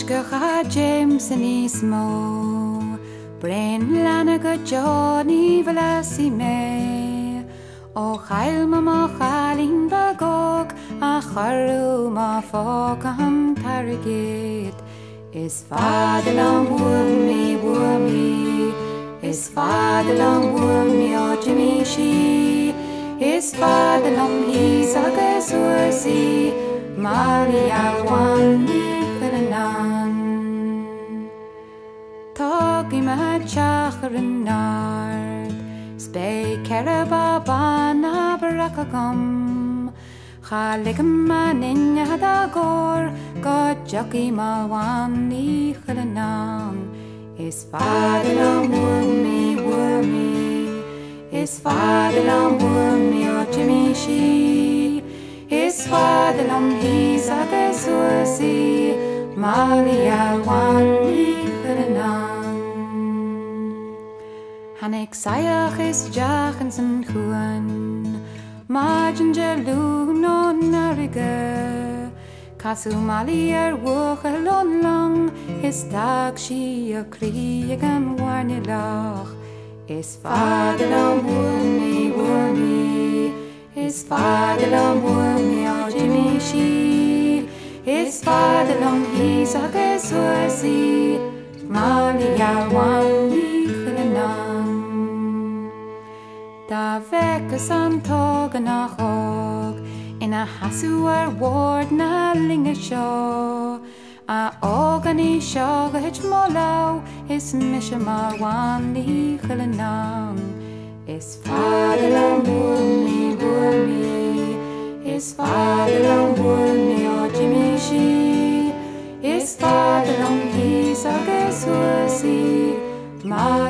Ysgwch James yn is mo Bryn lan y go Johnny fel asi me O chael ma mo chalin bagog A charw ma ffog am targyd Is fadel am wwmi wwmi Is fadel am wwmi o Jimmy Shee Is fadel am his agus wrsi Maria wan Ma chachar yn nard Sbe ceraba ban a baracagam Chalig man inne da gor. God jockey ma wan ni chyrnan Is fadel am wwmi wwmi Is fadel am wwmi o Jimmy Shee Is fadel am his agus wrsi Maria Hannig saiach is jachans yn chwan Majin jalw no narige eh, Casw mali ar wach a lon long Is dag si a cri ag am warni lach. Is fadel am wwmi wwmi Is fadel am wwmi o Jimmy Shee Is fadel am his agus wrsi Maria wan Da vekas an tog nach og Ina hasú ar ward na linge seo A ógan í seo go lá Is mis mar wan ní chuile ná Is fadal an bumi bumi Is fadal an bumi ó Jimmy si Is fadal an hís agus Má ní